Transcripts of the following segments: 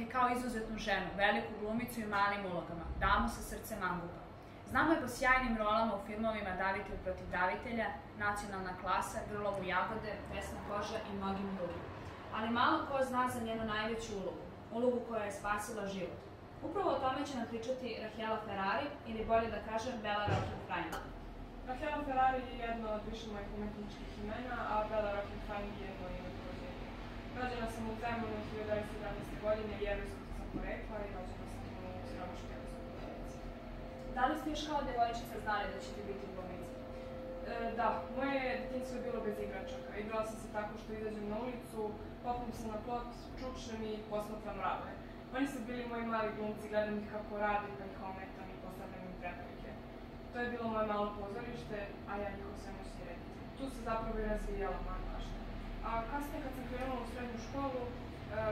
je kao izuzetnu ženu, veliku glumicu i malim ulogama, damu sa srcem mangupa. Znamo je po sjajnim rolama u filmovima Davitelj protiv davitelja, Nacionalna klasa, Grlovu jagode, Vesna koža i mnogim drugim. Ali malo ko zna za njenu najveću ulogu, ulogu koja je spasila život. Upravo o tome će nam pričati Rahela Ferrari, ili bolje da kažem Bella Rockenfrein. Rahela Ferrari je jedno od više mojih umetničkih imena, a Bella Rockenfrein je moje ime rođenja. Rođena sam u Zemunu 1917. godine, jevrojskog sam porekla i rođena sam u Sramoškoj Da li ste još kao devojčica znali da ćete biti glumica? E, da, moje detinjstvo je bilo bez igračaka. Igrala sam se tako što izađem na ulicu, popnem se na plot, čučnem i posmatram mravlje. Oni su bili moji mali glumci, gledam ih kako rade, pa ih ometam i postavljam im prepreke. To je bilo moje malo pozorište, a ja njihov svemoćni reditelj. Tu se zapravo i razvijala moja mašta. A kasnije kad sam krenula u srednju školu, e,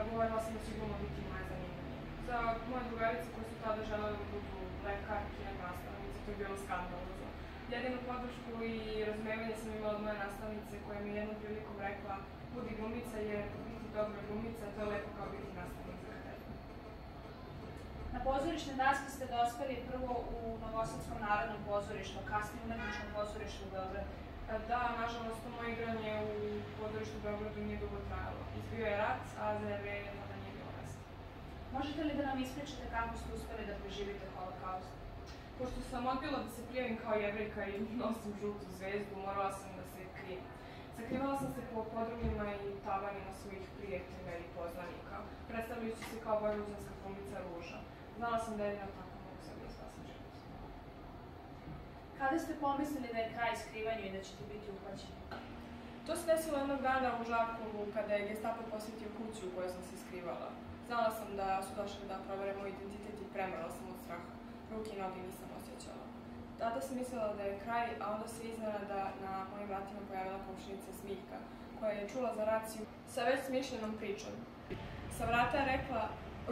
govorila sam da će gluma biti moje zanimanje. Za moje drugarice koje su tada želele da budu lekarke, nastavnice, to je bilo skandalozno. Jedinu podršku i razumevanje sam imala od moje nastavnice koja mi je jednom prilikom rekla budi glumica jer biti dobra glumica to je lepo kao biti hrenu. Na pozorišne daske ste dospeli prvo u Novosadskom narodnom pozorištu, kasnije u Umetničkom pozorištu u Beogradu. E, Da, nažalost, moje igranje u području u Beogradu nije dugo trajalo. Izbio je rat, a za jevreje tada nije bilo mesta. Možete li da nam ispričate kako ste uspeli da preživite holokaust? Pošto sam odbila da se prijavim kao jevrejka i nosim žutu zvezdu, morala sam da se krijem. Sakrivala sam se po podrumima i tavanima svojih prijatelja i poznanika, predstavljajući se kao vojvođanska glumica Ruža. Znala sam da jedino tako mogu sebi da spasim život. Kada ste pomislili da je kraj skrivanju i da ćete biti uhvaćeni? To se desilo jednog dana u Žarkovu kada je gestapo posjetio kuću u kojoj sam se skrivala. Znala sam da su došli da provere moj identitet i premrla sam od straha. Ruke i noge nisam osjećala. Tada sam mislila da je kraj, a onda se iznenada na mojim vratima pojavila komšinica Smiljka, koja je čula za raciju sa već smišljenom pričom. Sa vrata je rekla,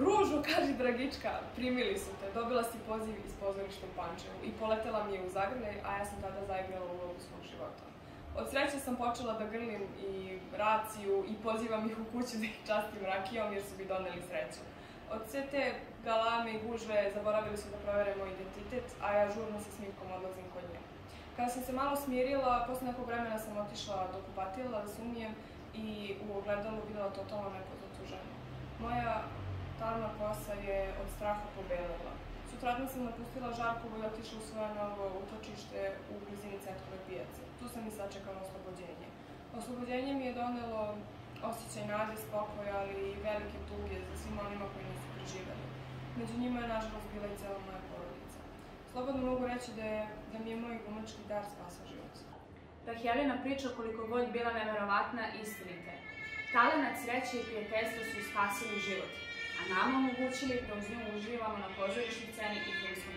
Ružu, kaži Dragička, primili su te, dobila si poziv iz pozorišta u Pančevu i poletela mi je u zagrljaj, a ja sam tada zaigrala ulogu svog života. Od sreće sam počela da grlim i raciju i pozivam ih u kuću da ih častim rakijom jer su mi doneli sreću. Od sve te galame i gužve zaboravili su da provere moj identitet, a ja žurno sa snimkom odlazim kod nje. Kada sam se malo smirila, posle nekog vremena sam otišla do kupatila da i u ogledalu videla totalno nepoznatu ženu. Moja tamna kosa je od straha pobelela. Sutradan sam napustila Žarkovo i otišla u svoje novo utočište u blizini centrove pijace. Tu sam i sačekala oslobođenje. Oslobođenje mi je donelo osjećaj nade, spokoja, ali i velike tuge za svim onima koji nisu preživeli. Među njima je nažalost bila i cela moja porodica. Slobodno mogu reći da, je, da mi je moj glumački dar spasao život. Rahelina priča koliko god bila neverovatna istinite. Talenat, sreće i prijateljstvo su spasili život, a nama omogućili da uz nju uživamo na pozorišnoj sceni i filmskom